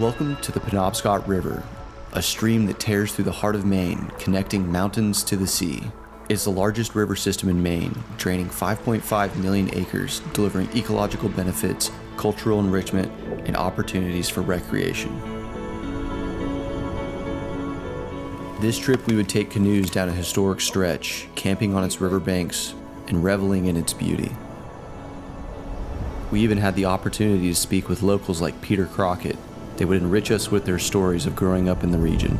Welcome to the Penobscot River, a stream that tears through the heart of Maine, connecting mountains to the sea. It's the largest river system in Maine, draining 5.5 million acres, delivering ecological benefits, cultural enrichment, and opportunities for recreation. This trip, we would take canoes down a historic stretch, camping on its riverbanks and reveling in its beauty. We even had the opportunity to speak with locals like Peter Crockett, they would enrich us with their stories of growing up in the region.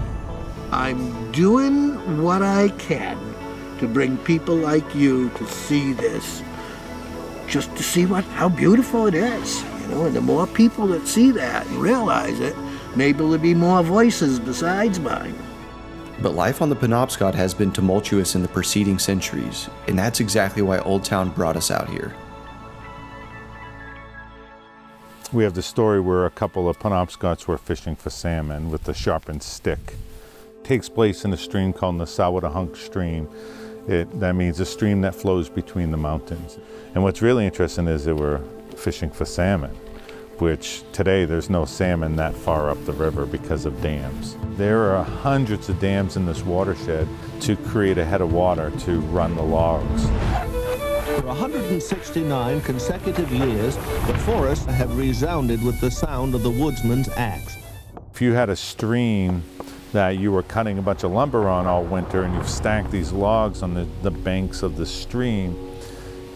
I'm doing what I can to bring people like you to see this, just to see what how beautiful it is. You know, and the more people that see that and realize it, maybe there'll be more voices besides mine. But life on the Penobscot has been tumultuous in the preceding centuries, and that's exactly why Old Town brought us out here. We have the story where a couple of Penobscots were fishing for salmon with a sharpened stick. It takes place in a stream called the Sawatahunk Stream. It, that means a stream that flows between the mountains. And what's really interesting is they were fishing for salmon, which today there's no salmon that far up the river because of dams. There are hundreds of dams in this watershed to create a head of water to run the logs. For 169 consecutive years, the forests have resounded with the sound of the woodsman's axe. If you had a stream that you were cutting a bunch of lumber on all winter and you've stacked these logs on the, the banks of the stream,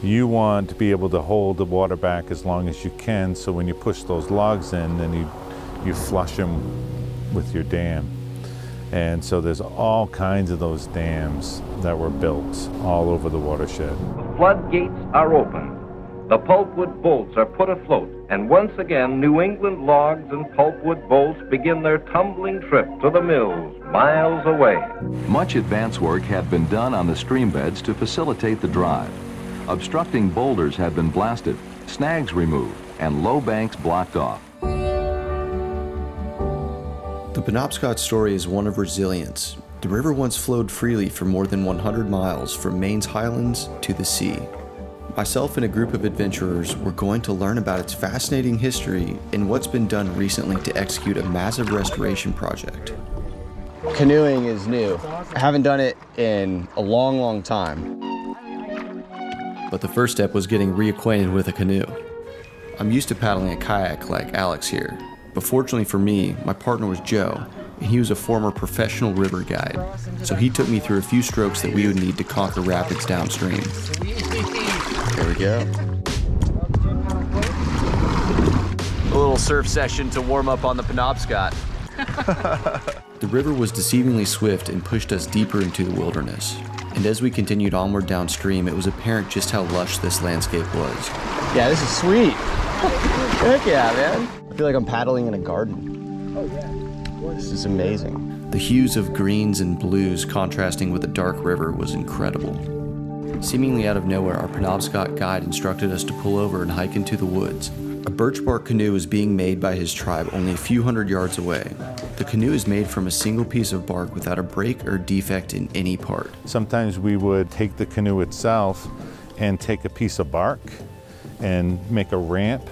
you want to be able to hold the water back as long as you can so when you push those logs in, then you, you flush them with your dam. And so there's all kinds of those dams that were built all over the watershed. The floodgates are open. The pulpwood bolts are put afloat, and once again New England logs and pulpwood bolts begin their tumbling trip to the mills miles away. Much advance work had been done on the stream beds to facilitate the drive. Obstructing boulders had been blasted, snags removed, and low banks blocked off. The Penobscot story is one of resilience. The river once flowed freely for more than 100 miles from Maine's highlands to the sea. Myself and a group of adventurers were going to learn about its fascinating history and what's been done recently to execute a massive restoration project. Canoeing is new. I haven't done it in a long, long time. But the first step was getting reacquainted with a canoe. I'm used to paddling a kayak like Alex here, but fortunately for me, my partner was Joe, and he was a former professional river guide. So he took me through a few strokes that we would need to conquer rapids downstream. Here we go. A little surf session to warm up on the Penobscot. the river was deceivingly swift and pushed us deeper into the wilderness. And as we continued onward downstream, it was apparent just how lush this landscape was. Yeah, this is sweet. Heck yeah, man. I feel like I'm paddling in a garden. Oh, yeah. This is amazing. The hues of greens and blues contrasting with the dark river was incredible. Seemingly out of nowhere, our Penobscot guide instructed us to pull over and hike into the woods. A birch bark canoe was being made by his tribe only a few hundred yards away. The canoe is made from a single piece of bark without a break or defect in any part. Sometimes we would take the canoe itself and take a piece of bark and make a ramp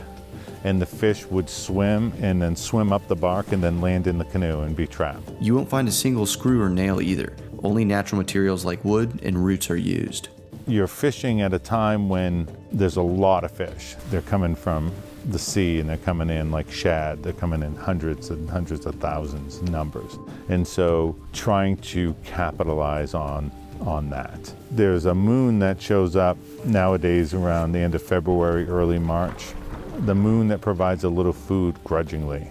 and the fish would swim and then swim up the bark and then land in the canoe and be trapped. You won't find a single screw or nail either. Only natural materials like wood and roots are used. You're fishing at a time when there's a lot of fish. They're coming from the sea and they're coming in like shad. They're coming in hundreds and hundreds of thousands numbers. And so trying to capitalize on on that. There's a moon that shows up nowadays around the end of February, early March. The moon that provides a little food grudgingly.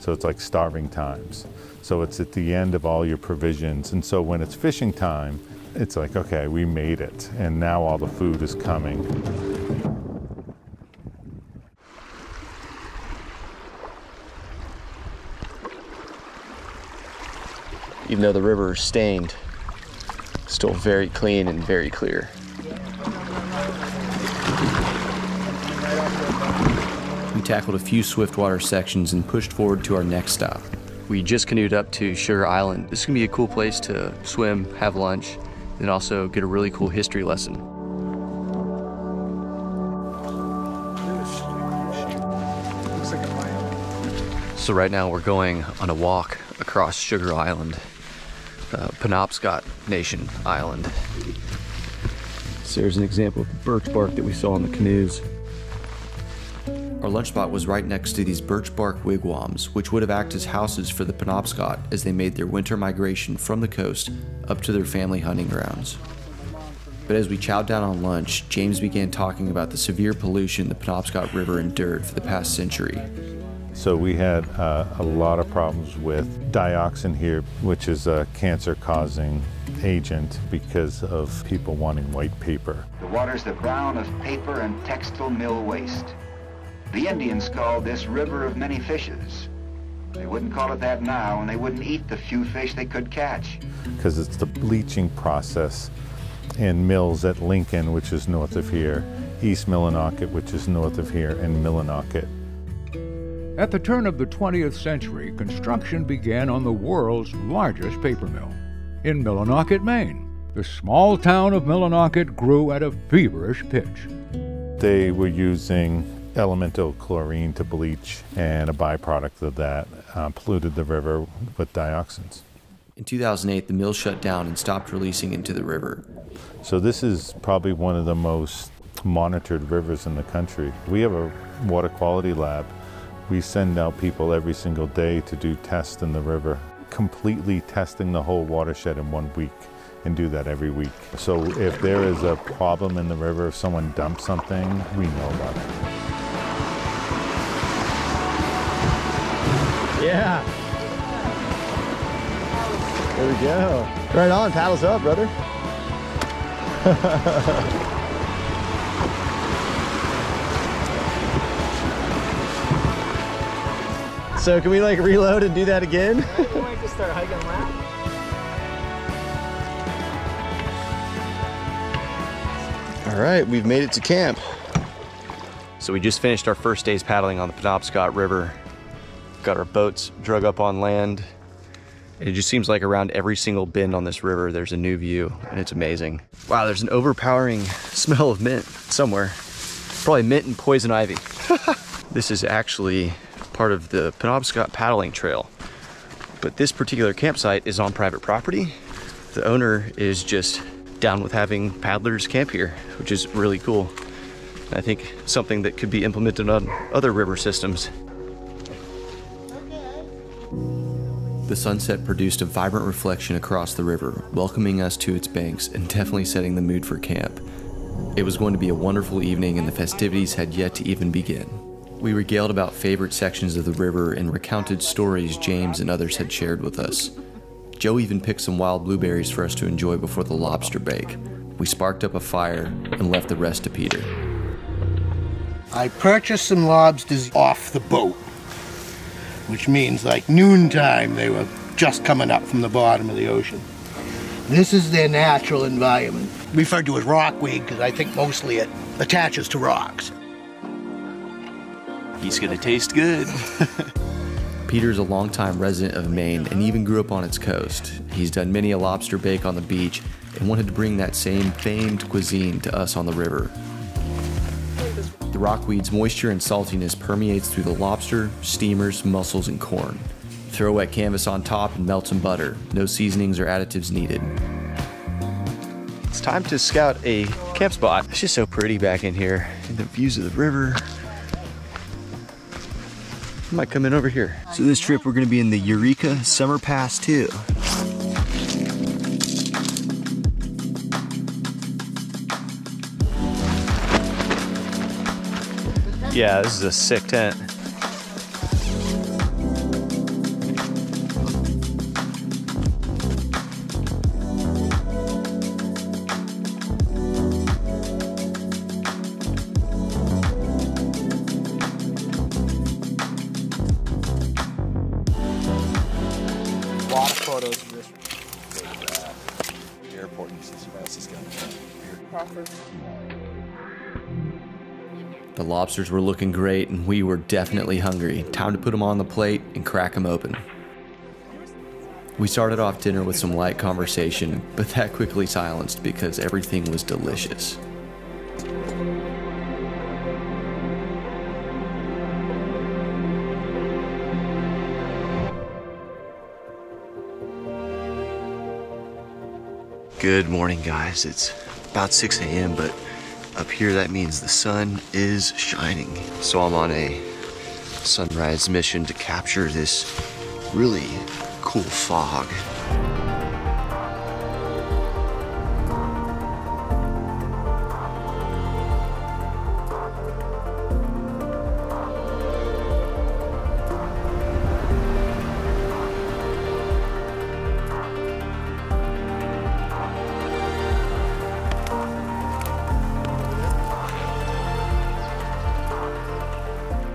So it's like starving times. So it's at the end of all your provisions. And so when it's fishing time, it's like, okay, we made it. And now all the food is coming. Even though the river is stained, still very clean and very clear. Tackled a few swiftwater sections and pushed forward to our next stop. We just canoed up to Sugar Island. This is gonna be a cool place to swim, have lunch, and also get a really cool history lesson. So right now we're going on a walk across Sugar Island, uh, Penobscot Nation Island. So there's an example of birch bark that we saw in the canoes. Our lunch spot was right next to these birch bark wigwams, which would have acted as houses for the Penobscot as they made their winter migration from the coast up to their family hunting grounds. But as we chowed down on lunch, James began talking about the severe pollution the Penobscot River endured for the past century. So we had uh, a lot of problems with dioxin here, which is a cancer-causing agent because of people wanting white paper. The water's the brown of paper and textile mill waste. The Indians called this river of many fishes. They wouldn't call it that now, and they wouldn't eat the few fish they could catch. Because it's the bleaching process in mills at Lincoln, which is north of here, East Millinocket, which is north of here, and Millinocket. At the turn of the 20th century, construction began on the world's largest paper mill in Millinocket, Maine. The small town of Millinocket grew at a feverish pitch. They were using elemental chlorine to bleach, and a byproduct of that uh, polluted the river with dioxins. In 2008, the mill shut down and stopped releasing into the river. So, this is probably one of the most monitored rivers in the country. We have a water quality lab we send out people every single day to do tests in the river, completely testing the whole watershed in one week and do that every week. So if there is a problem in the river, if someone dumps something, we know about it. Yeah. There we go. Right on, paddles up, brother. So can we like reload and do that again? we might just start hiking lap. All right, we've made it to camp. So we just finished our first day's paddling on the Penobscot River. Got our boats drug up on land. It just seems like around every single bend on this river, there's a new view, and it's amazing. Wow, there's an overpowering smell of mint somewhere. Probably mint and poison ivy. this is actually part of the Penobscot Paddling Trail. But this particular campsite is on private property. The owner is just down with having paddlers camp here, which is really cool. I think something that could be implemented on other river systems. The sunset produced a vibrant reflection across the river, welcoming us to its banks and definitely setting the mood for camp. It was going to be a wonderful evening, and the festivities had yet to even begin. We regaled about favorite sections of the river and recounted stories James and others had shared with us. Joe even picked some wild blueberries for us to enjoy before the lobster bake. We sparked up a fire and left the rest to Peter. I purchased some lobsters off the boat, which means like noontime they were just coming up from the bottom of the ocean. This is their natural environment, referred to as rockweed because I think mostly it attaches to rocks. He's gonna taste good. Peter's a longtime resident of Maine and even grew up on its coast. He's done many a lobster bake on the beach and wanted to bring that same famed cuisine to us on the river. The rockweed's moisture and saltiness permeates through the lobster, steamers, mussels, and corn. Throw wet canvas on top and melt some butter. No seasonings or additives needed. It's time to scout a camp spot. It's just so pretty back in here. And the views of the river. I might come in over here. So this trip we're gonna be in the Eureka Summer Pass too. Yeah, this is a sick tent. A lot of photos of this. Airport in Saskatchewan. The lobsters were looking great and we were definitely hungry. Time to put them on the plate and crack them open. We started off dinner with some light conversation, but that quickly silenced because everything was delicious. Good morning, guys. It's about 6 a.m., but up here that means the sun is shining. So I'm on a sunrise mission to capture this really cool fog.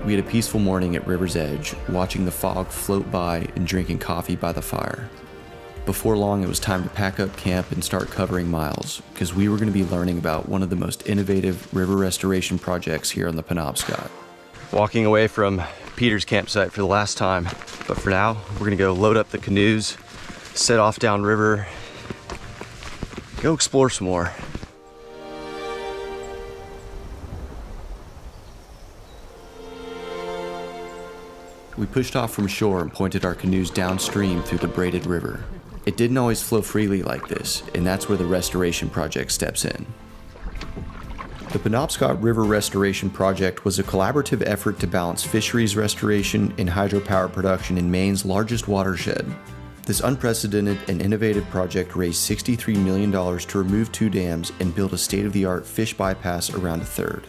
We had a peaceful morning at River's Edge, watching the fog float by and drinking coffee by the fire. Before long, it was time to pack up camp and start covering miles, because we were going to be learning about one of the most innovative river restoration projects here on the Penobscot. Walking away from Peter's campsite for the last time, but for now, we're going to go load up the canoes, set off downriver, go explore some more. We pushed off from shore and pointed our canoes downstream through the braided river. It didn't always flow freely like this, and that's where the restoration project steps in. The Penobscot River Restoration Project was a collaborative effort to balance fisheries restoration and hydropower production in Maine's largest watershed. This unprecedented and innovative project raised $63 million to remove two dams and build a state of the art fish bypass around a third.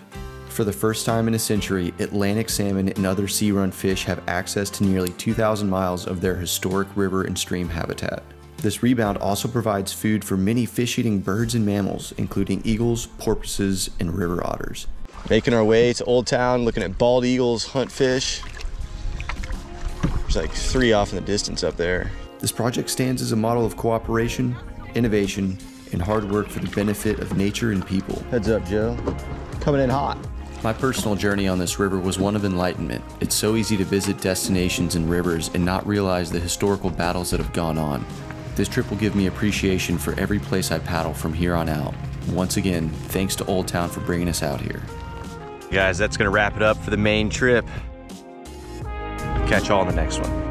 For the first time in a century, Atlantic salmon and other sea run fish have access to nearly 2,000 miles of their historic river and stream habitat. This rebound also provides food for many fish eating birds and mammals, including eagles, porpoises, and river otters. Making our way to Old Town, looking at bald eagles hunt fish. There's like three off in the distance up there. This project stands as a model of cooperation, innovation, and hard work for the benefit of nature and people. Heads up, Joe. Coming in hot. My personal journey on this river was one of enlightenment. It's so easy to visit destinations and rivers and not realize the historical battles that have gone on. This trip will give me appreciation for every place I paddle from here on out. Once again, thanks to Old Town for bringing us out here. Guys, that's going to wrap it up for the main trip. Catch y'all on the next one.